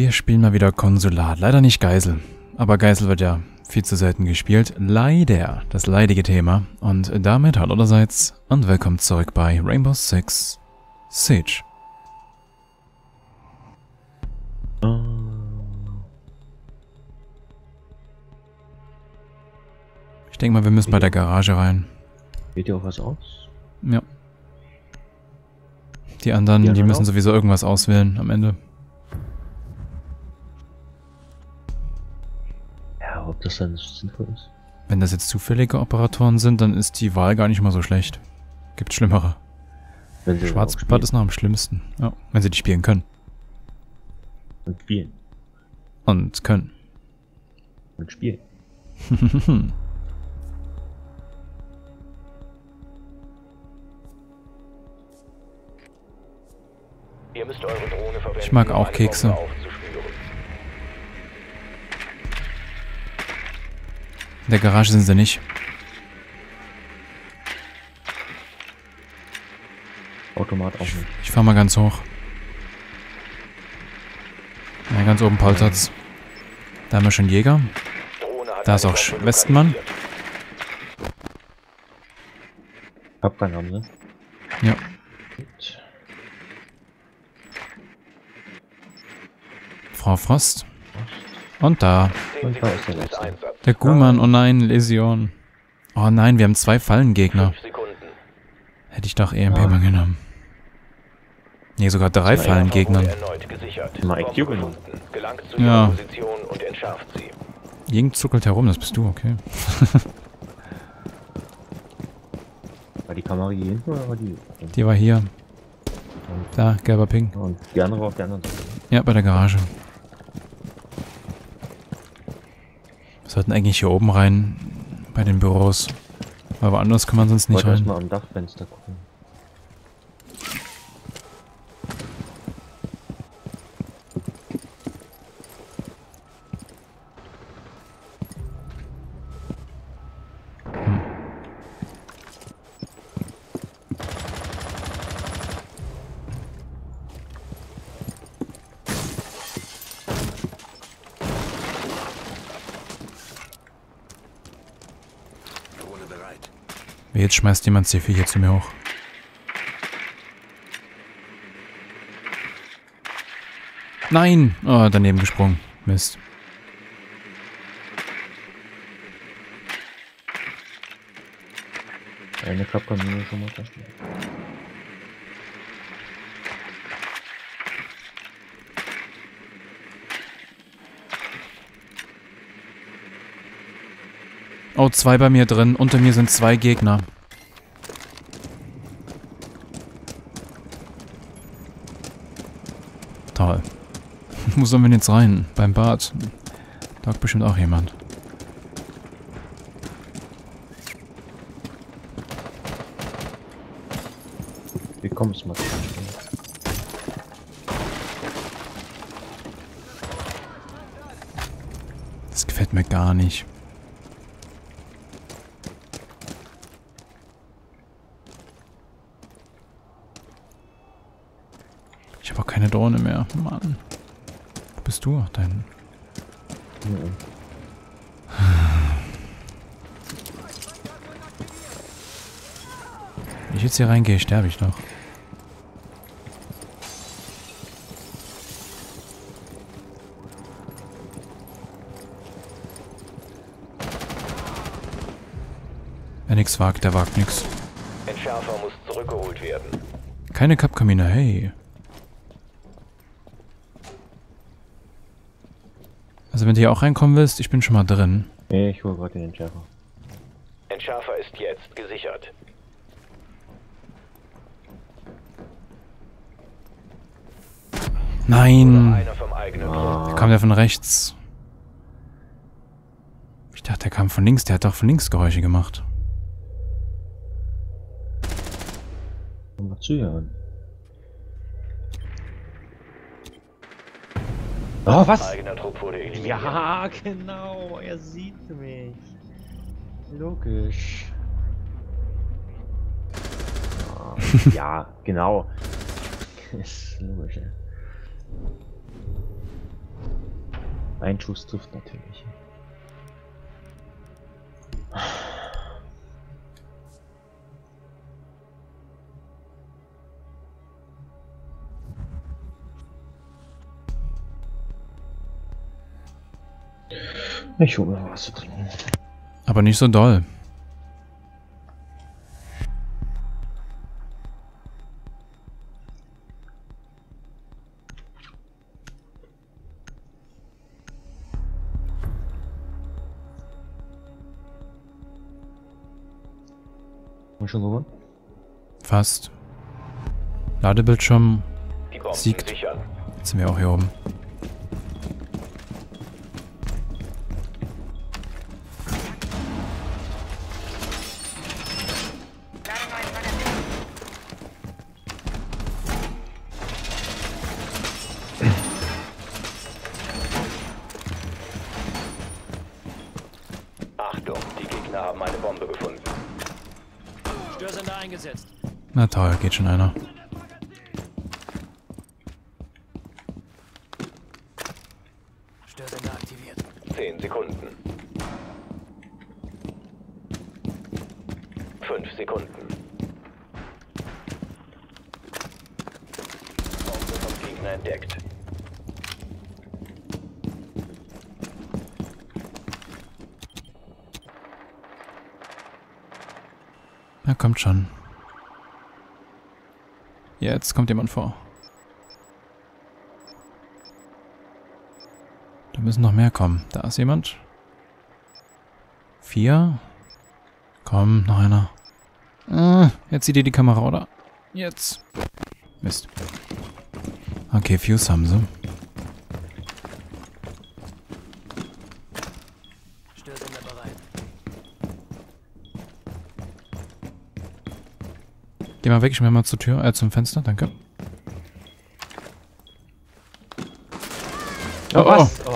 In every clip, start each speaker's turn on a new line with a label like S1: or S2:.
S1: Wir spielen mal wieder Konsulat. Leider nicht Geisel. Aber Geisel wird ja viel zu selten gespielt. Leider. Das leidige Thema. Und damit hallo allerseits und willkommen zurück bei Rainbow Six Siege. Ich denke mal, wir müssen bei der Garage rein.
S2: Geht dir auch was aus?
S1: Ja. Die anderen,
S2: Die
S1: die
S2: anderen
S1: müssen
S2: auch?
S1: sowieso irgendwas auswählen am Ende.
S2: Ob das dann sinnvoll ist.
S1: Wenn das jetzt zufällige Operatoren sind, dann ist die Wahl gar nicht mal so schlecht. Gibt schlimmere.
S2: Wenn sie
S1: Schwarzbart ist noch am schlimmsten. Ja, wenn sie die spielen können.
S2: Und spielen.
S1: Und können.
S2: Und spielen.
S3: Ihr müsst eure Drohne verwenden,
S1: Ich mag auch Kekse. In der Garage sind sie nicht.
S2: Automat auch nicht.
S1: Ich fahr mal ganz hoch. Ja, ganz oben Paultatz. Da haben wir schon Jäger. Da ist auch Westmann.
S2: Kapkan haben sie.
S1: Ja.
S2: Gut.
S1: Frau Frost. Und da.
S2: Und da ist der Letzte.
S1: Der Guman. Oh nein, Läsion. Oh nein, wir haben zwei Fallengegner. Hätte ich doch EMP
S2: Ah.
S1: mal genommen. Nee, sogar drei Fallengegner.
S3: Gelangt zu
S1: Ja.
S3: ihrer Position und entschärft sie.
S1: Jing zuckelt herum, das bist du, okay.
S2: War die Kamera hier hinten oder war die?
S1: Die war hier. Da, gelber Ping.
S2: Und die andere war auf der anderen Seite.
S1: Ja, bei der Garage. Wir sollten eigentlich hier oben rein, bei den Büros. Aber woanders kann man sonst
S2: Ich
S1: nicht
S2: wollte
S1: rein.
S2: erstmal am Dachfenster gucken.
S1: Jetzt schmeißt jemand C4 hier zu mir hoch. Nein! Oh, daneben gesprungen. Mist.
S2: Eine Kapkan mir schon mal verstehen.
S1: Oh, zwei bei mir drin. Unter mir sind zwei Gegner. Toll. Wo sollen wir denn jetzt rein? Beim Bad? Da hat bestimmt auch jemand.
S2: Wie kommst du mal zu
S1: Das gefällt mir gar nicht. Ich habe auch keine Drohne mehr. Mann. Bist du? Da hinten.
S2: Ja.
S1: Wenn ich jetzt hier reingehe, sterbe ich doch. Wer nix wagt, der wagt nix.
S3: Entschärfer muss zurückgeholt werden.
S1: Keine Kappkamine, hey. Also wenn du hier auch reinkommen willst, ich bin schon mal drin.
S2: Nee, ich hole gerade den Entschärfer.
S3: Entschärfer ist jetzt gesichert.
S1: Nein!
S3: Trupp.
S2: Ah,
S1: Kam der von rechts? Ich dachte, der kam von links. Der hat doch von links Geräusche gemacht.
S2: mal zuhören. Oh, was?
S3: Eigener Trupp wurde eliminiert.
S2: Ja, genau, er sieht mich. Logisch. Ah, ja, genau. Ist logisch, ey. Ein Schuss trifft natürlich. Ich hole mir was zu trinken.
S1: Aber nicht so doll.
S2: Haben wir schon gewonnen?
S1: Fast. Ladebildschirm. Siegt.
S3: sichern.
S1: Jetzt sind wir auch hier oben.
S4: Eingesetzt.
S1: Na toll, geht schon einer.
S4: Störsender aktiviert.
S3: Zehn Sekunden. Fünf Sekunden. Bombe vom Gegner entdeckt.
S1: Na, schon. Jetzt kommt jemand vor. Da müssen noch mehr kommen. Da ist jemand. Vier. Komm, noch einer. Ah, jetzt sieht ihr die Kamera, oder? Jetzt. Mist. Okay, Fuse haben sie.
S4: Störsender bereit.
S1: Geh mal weg, ich will mal zur Tür, äh, zum Fenster, danke. Oh, oh.
S2: Oh.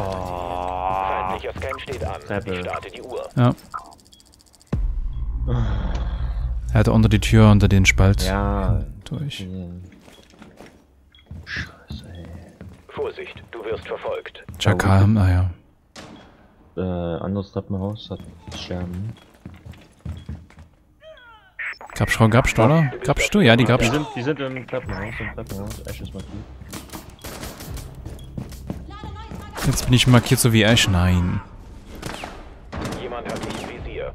S3: Feindlicher Scan steht an.
S2: Treppe.
S3: Ich starte die Uhr.
S1: Ja. Er hatte unter die Tür, unter den Spalt
S2: Ja.
S1: durch.
S2: Scheiße, ey.
S3: Vorsicht, du wirst verfolgt.
S1: Chakal, ah ja.
S2: Äh, anderes Treppenhaus hat Scherben.
S1: Grabst Frau Grabst, oder? Grabst du? Ja, die
S2: Die
S1: Grabst.
S2: sind, die sind im Treppenhaus, im Treppenhaus. Ash ist markiert.
S1: Jetzt bin ich markiert so wie Ash. Nein.
S3: Jemand hat dich im Visier.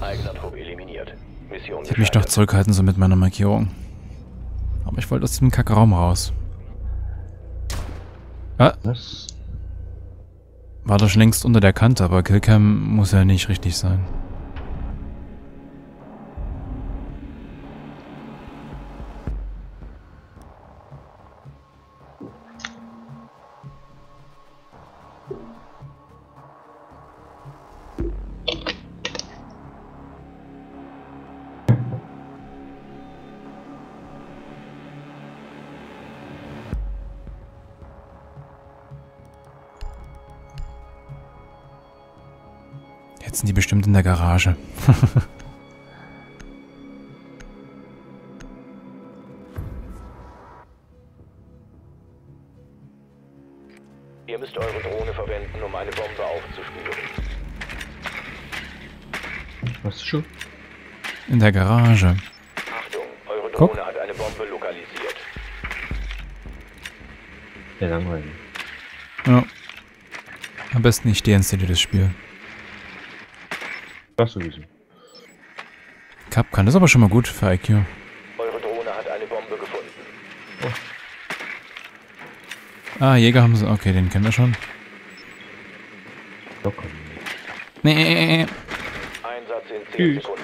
S3: Eigener Trupp eliminiert. Mission
S1: Ich hab mich doch zurückhalten, so mit meiner Markierung. Aber ich wollte aus diesem Kackraum raus. Ah,
S2: Was?
S1: war doch schon längst unter der Kante, aber Killcam muss ja nicht richtig sein. In der Garage.
S3: Ihr müsst eure Drohne verwenden, um eine Bombe aufzuspüren.
S2: Was schon?
S1: In der Garage.
S3: Achtung, eure
S1: Guck.
S3: Drohne hat eine Bombe lokalisiert.
S2: Ja, langweilig.
S1: Ja. Am besten ich deinstalliere das Spiel.
S2: Das sowieso.
S1: Cap kann das aber schon mal gut für IQ.
S3: Eure Drohne hat eine Bombe gefunden.
S1: Ah, Jäger haben sie. Okay, den kennen wir schon.
S2: Locker.
S1: Nee.
S3: Einsatz in 10
S2: Tschüss.
S3: Sekunden.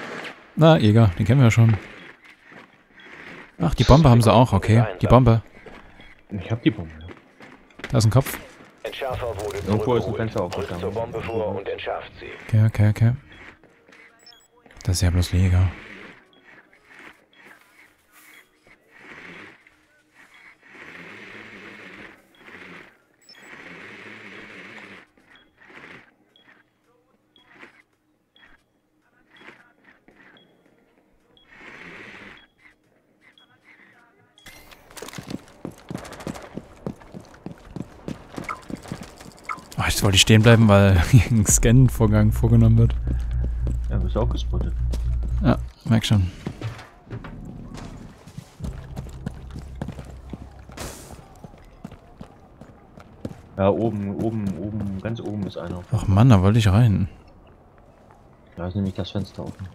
S1: Na, Jäger, den kennen wir schon. Ach, die Bombe haben sie auch. Okay, die Bombe.
S2: Ich hab die Bombe.
S1: Da ist ein Kopf.
S3: Entschärfer wurde
S2: Irgendwo ist ein. Fenster aufgegangen.
S3: zur Bombe vor und entschärft sie.
S1: Okay, okay, okay. Das ist ja bloß Liga. Oh, jetzt wollte ich stehen bleiben, weil ein Scan-Vorgang vorgenommen wird.
S2: Du auch gespottet.
S1: Ja, merk schon.
S2: Ja, oben, oben, oben, ganz oben ist einer.
S1: Ach Mann, da wollte ich rein.
S2: Da ist nämlich das Fenster offen.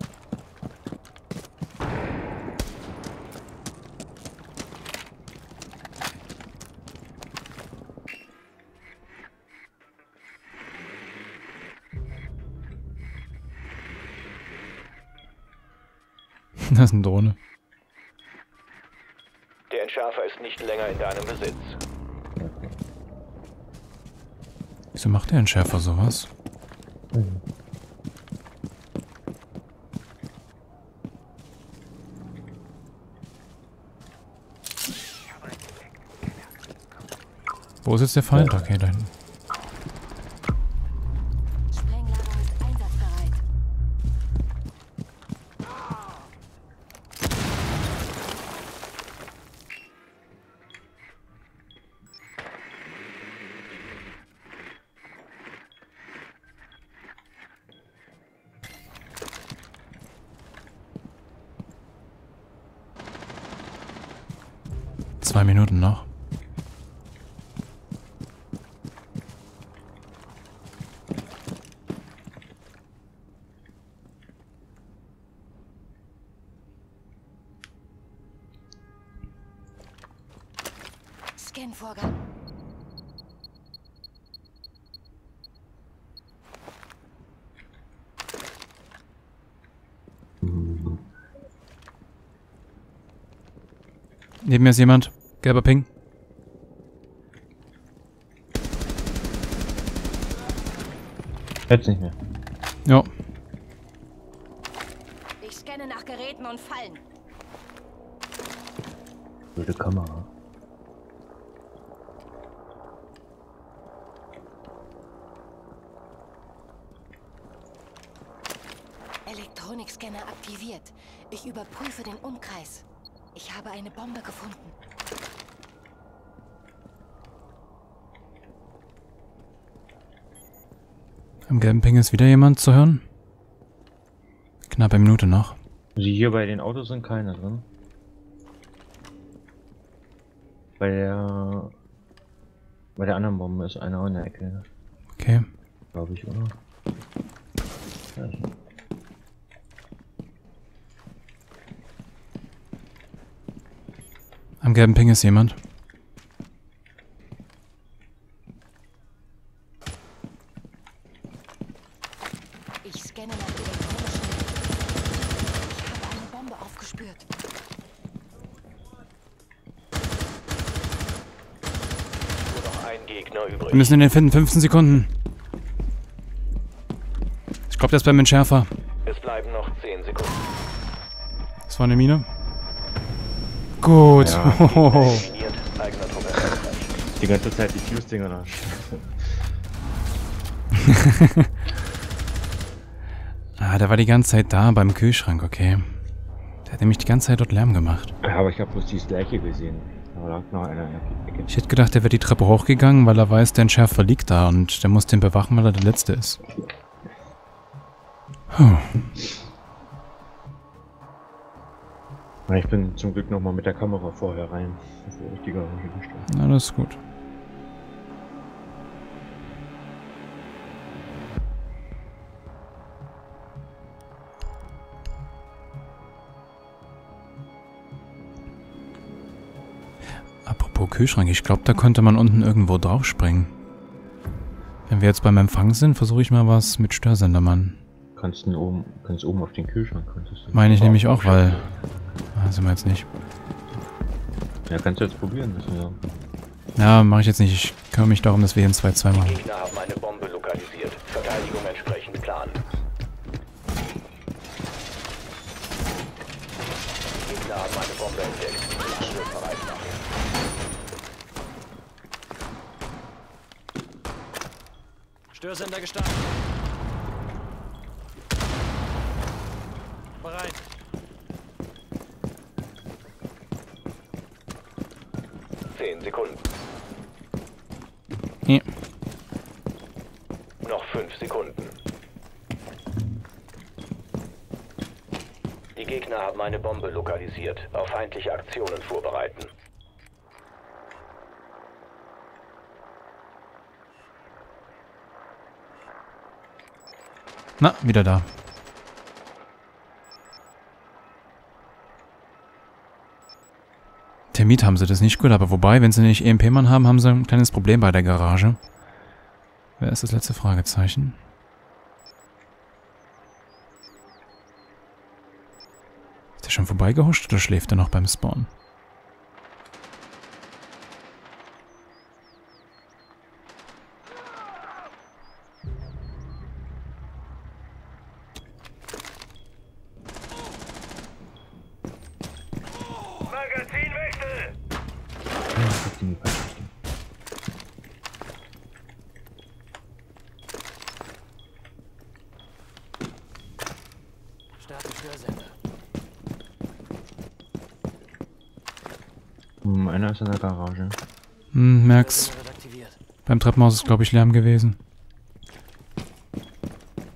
S1: Das ist eine Drohne.
S3: Der Entschärfer ist nicht länger in deinem Besitz.
S1: Wieso macht der Entschärfer sowas? Wo ist jetzt der Feind? Okay, da hinten. Zwei Minuten noch.
S5: Scan-Vorgang.
S1: Neben mir ist jemand. Gelber Ping.
S2: Jetzt nicht mehr.
S1: Ja.
S5: Ich scanne nach Geräten und Fallen.
S2: Blöde Kamera.
S5: Elektronikscanner aktiviert. Ich überprüfe den Umkreis. Ich habe eine Bombe gefunden.
S1: Am gelben Ping ist wieder jemand zu hören. Knappe Minute noch.
S2: Also hier bei den Autos sind keine drin. Bei der bei der anderen Bombe ist einer in der Ecke,
S1: Okay.
S2: glaube ich, oder? Ja,
S1: Am gelben Ping ist jemand.
S5: Ich scanne nach elektronischen Geräten. Ich habe eine Bombe aufgespürt.
S3: Nur noch ein Gegner
S1: Wir müssen den finden. 15 Sekunden. Ich glaube, der ist beim Entschärfer.
S3: Es bleiben noch 10 Sekunden.
S1: Das war eine Mine. Gut.
S2: Ja. Die ganze Zeit die Fuse-Dinger da.
S1: ah, der war die ganze Zeit da beim Kühlschrank, okay. Der hat nämlich die ganze Zeit dort Lärm gemacht.
S2: Ja, aber ich habe bloß die Leiche gesehen. Da lag noch einer in der Ecke.
S1: Ich hätte gedacht, der wäre die Treppe hochgegangen, weil er weiß, der Entschärfer liegt da und der muss den bewachen, weil er der Letzte ist.
S2: Ja, Ich bin zum Glück noch mal mit der Kamera vorher rein, bevor ich die Garage gestellt
S1: Na, das ist gut. Apropos Kühlschrank, ich glaube, da könnte man unten irgendwo draufspringen. Wenn wir jetzt beim Empfang sind, versuche ich mal was mit Störsendermann.
S2: Kannst du oben, kannst oben auf den Kühlschrank, könntest du.
S1: Meine ich nämlich auch, weil... Ah, sind wir jetzt nicht.
S2: Ja, kannst du jetzt probieren, müssen wir.
S1: Ja, mache ich jetzt nicht. Ich kümmere mich darum, dass wir hier ein 2-2 machen.
S3: Gegner haben eine Bombe lokalisiert. Verteidigung entsprechend planen. Gegner haben eine Bombe entdeckt.
S4: Störsender gestartet. Bereit.
S3: Zehn Sekunden.
S1: Ja. Noch fünf Sekunden.
S3: Die Gegner haben eine Bombe lokalisiert. Auf feindliche Aktionen vorbereiten.
S1: Na, wieder da. Termit haben sie das nicht gut, aber wobei, wenn sie nicht EMP-Mann haben, haben sie ein kleines Problem bei der Garage. Wer ist das letzte Fragezeichen? Ist der schon vorbeigehuscht oder schläft er noch beim Spawn?
S3: Magazinwechsel!
S2: Ja, ich hab die in die falsche Richtung.
S4: Starte Störsender.
S2: Hm, einer ist in der Garage.
S1: Hm, merk's. Beim Treppenhaus ist, glaube ich, Lärm gewesen.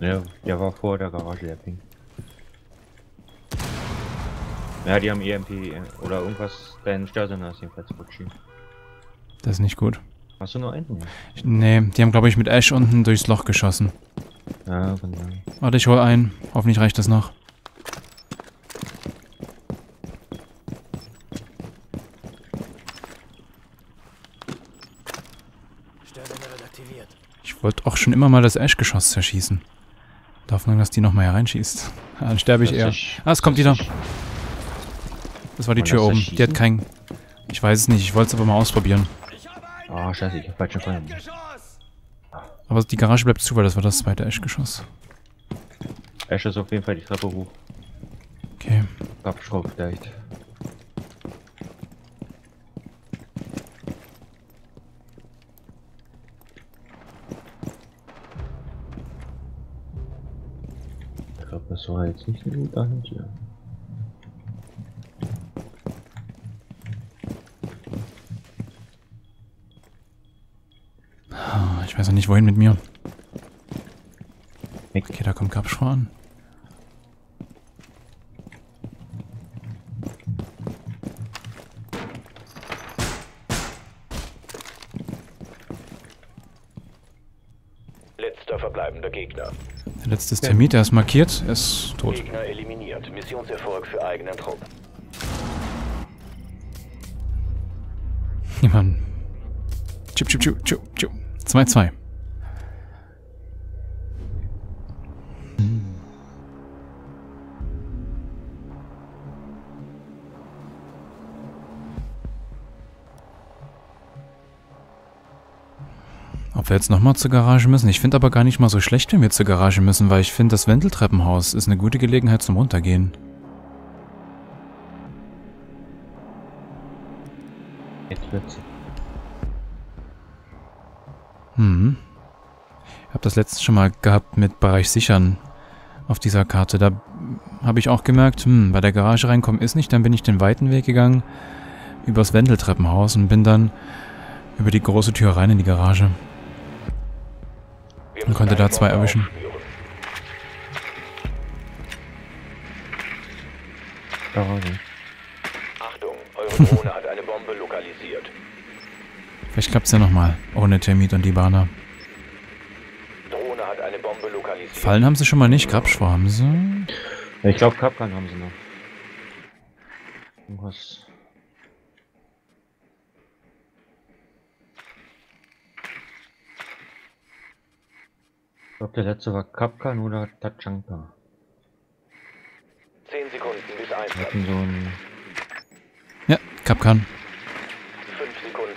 S2: Der, der war vor der Garage, der Ping. Ja, die haben EMP äh, oder irgendwas. Dein Störsender ist jedenfalls Rutschi.
S1: Das ist nicht gut.
S2: Hast du nur einen?
S1: Ich, nee, die haben, glaube ich, mit Ash unten durchs Loch geschossen.
S2: Ja, sein.
S1: Warte, ich hol einen. Hoffentlich reicht das noch. Ich wollte auch schon immer mal das Ash-Geschoss zerschießen. Darf man, dass die nochmal hereinschießt. Dann sterbe ich eher. Ah, es kommt wieder. Das war die Tür oben. Die hat kein... Ich weiß es nicht. Ich wollte es aber mal ausprobieren.
S2: Ah, scheiße, ich hab falschen Fall.
S1: Aber die Garage bleibt zu, weil das war das zweite Ash-Geschoss.
S2: Ash ist auf jeden Fall die Treppe hoch.
S1: Okay.
S2: Abschraub vielleicht. Ich glaube, das war jetzt nicht so gut an hier.
S1: Ah, Ich weiß auch nicht, wohin mit mir. Okay, da kommt Kapschrau an.
S3: Letzter verbleibender Gegner.
S1: Der letzte ist Termit, der ist markiert. Er ist tot.
S3: Gegner eliminiert. Missionserfolg für eigenen Trupp.
S1: Jemand. Chip, chip, chip, chip, chip. 2-2. Ob wir jetzt nochmal zur Garage müssen? Ich finde aber gar nicht mal so schlecht, wenn wir zur Garage müssen, weil ich finde, das Wendeltreppenhaus ist eine gute Gelegenheit zum Runtergehen.
S2: Jetzt wird's.
S1: Hm. Ich habe das letzte schon mal gehabt mit Bereich sichern auf dieser Karte. Da habe ich auch gemerkt, hm, bei der Garage reinkommen ist nicht. Dann bin ich den weiten Weg gegangen übers Wendeltreppenhaus und bin dann über die große Tür rein in die Garage. Und konnte da zwei erwischen.
S2: Garage.
S3: Achtung, eure Drohne hat eine Bombe lokalisiert.
S1: Vielleicht klappt es ja nochmal, ohne Termit und die Bahner.
S3: Drohne hat eine Bombe lokalisiert.
S1: Fallen haben sie schon mal nicht, Grabschwor haben sie.
S2: Ich glaube, Kapkan haben sie noch. Irgendwas. Ich glaube, der letzte war Kapkan oder Tachanka.
S3: 10 Sekunden bis
S2: Die
S3: Einsatz.
S2: hatten so ein.
S1: Ja, Kapkan.
S3: 5 Sekunden.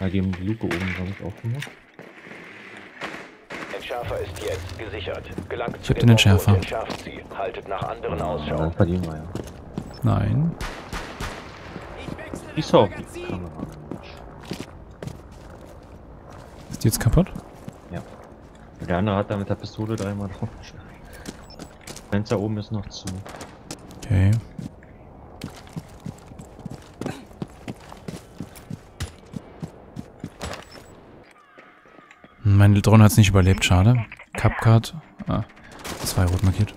S2: Haben die Luke oben, glaube ich, aufgemacht.
S3: Entschärfer ist jetzt gesichert. Gelangt
S1: Ich
S3: zu
S1: hab den Entschärfer.
S3: Entschärft sie. Haltet nach anderen
S2: Ja,
S3: Ausschau.
S2: dann verdienen wir ja.
S1: Nein.
S2: Kamera.
S1: Ist die jetzt kaputt?
S2: Ja. Der andere hat da mit der Pistole dreimal drauf geschlagen. Fenster oben ist noch zu.
S1: Okay. Meine Drohne hat es nicht überlebt, schade. Cupcard. Ah, zwei rot markiert.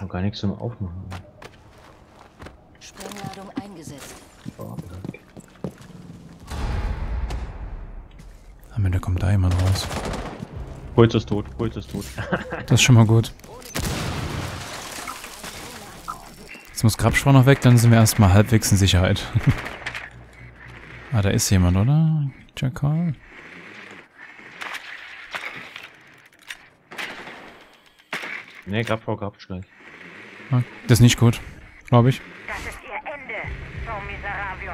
S2: Noch gar nichts zum Aufmachen.
S5: Sprengladung eingesetzt.
S2: Oh, okay.
S1: Am Ende kommt da jemand raus.
S2: Holz ist tot, Holz ist tot.
S1: das ist schon mal gut. Jetzt muss Grabschrau noch weg, dann sind wir erstmal halbwegs in Sicherheit. ah, da ist jemand, oder? Jackal?
S2: ne, Grabfrau, Grabschleich.
S1: Ah, Das ist nicht gut, glaube ich.
S6: Das ist ihr Ende, so miserabio.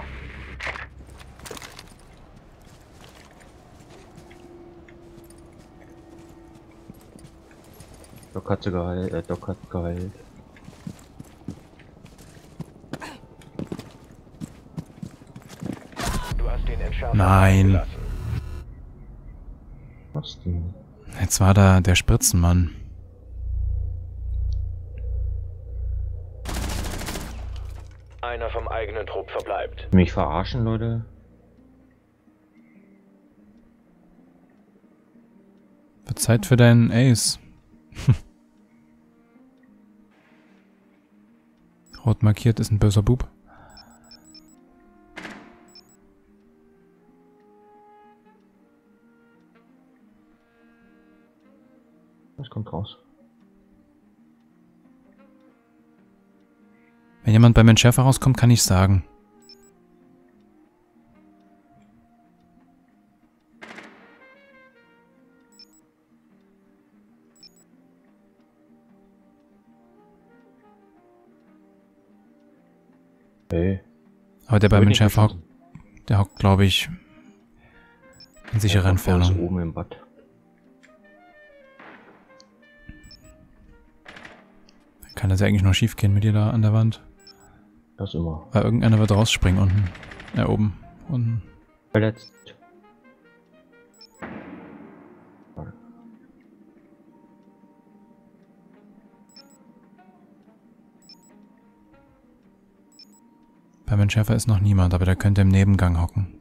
S2: Doc hat sie geheilt, äh, Doc hat geheilt.
S3: Du hast den Entschärfer
S1: Nein.
S2: Was denn?
S1: Jetzt war da der Spritzenmann.
S3: Einer vom eigenen Trupp verbleibt.
S2: Mich verarschen, Leute?
S1: Wird Zeit für deinen Ace. Rot markiert ist ein böser Bub.
S2: Was kommt raus?
S1: Wenn jemand beim Entschärfer rauskommt, kann ich sagen.
S2: Hey.
S1: Aber der beim Entschärfer hockt, der hockt, glaube ich, in sicherer Entfernung.
S2: oben im Bad.
S1: Kann das ja eigentlich noch schief gehen mit dir da an der Wand?
S2: Das immer.
S1: Weil irgendeiner wird rausspringen unten. Äh, oben. Unten.
S2: Verletzt.
S1: Beim Entschärfer ist noch niemand, aber der könnte im Nebengang hocken.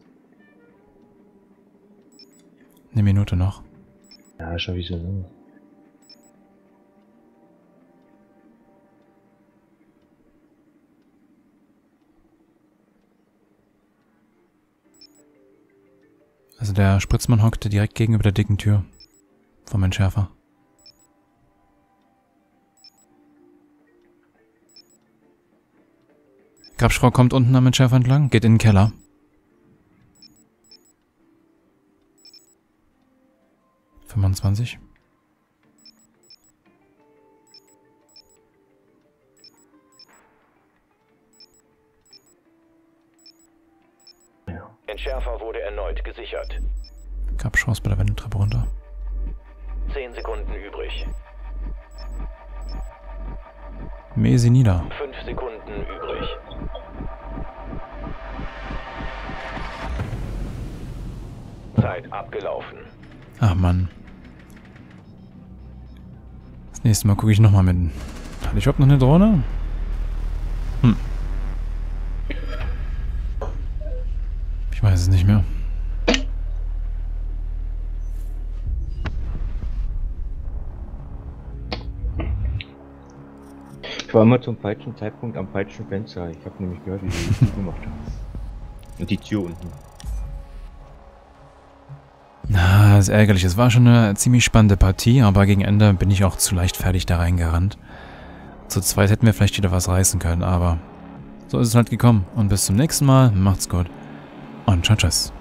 S1: Eine Minute noch.
S2: Ja, schon wie so lang.
S1: Also der Spritzmann hockte direkt gegenüber der dicken Tür. Vom Entschärfer. Grabschrau kommt unten am Entschärfer entlang, geht in den Keller. Fünfundzwanzig.
S2: Ja.
S3: Entschärfer wurde erneut gesichert.
S1: Grabschrau ist bei der Wendeltreppe runter.
S3: Zehn Sekunden übrig.
S1: Mähe sie nieder.
S3: Fünf Sekunden übrig. Zeit abgelaufen.
S1: Ach Mann. Das nächste Mal gucke ich nochmal mit. Hatte ich überhaupt noch eine Drohne? Hm. Ich weiß es nicht mehr.
S2: Ich war immer zum falschen Zeitpunkt am falschen Fenster. Ich habe nämlich gehört, wie sie die gemacht haben. Und die Tür unten.
S1: Na, das ist ärgerlich. Es war schon eine ziemlich spannende Partie, aber gegen Ende bin ich auch zu leichtfertig da reingerannt. Zu zweit hätten wir vielleicht wieder was reißen können, aber so ist es halt gekommen. Und bis zum nächsten Mal. Macht's gut. Und ciao, tschüss.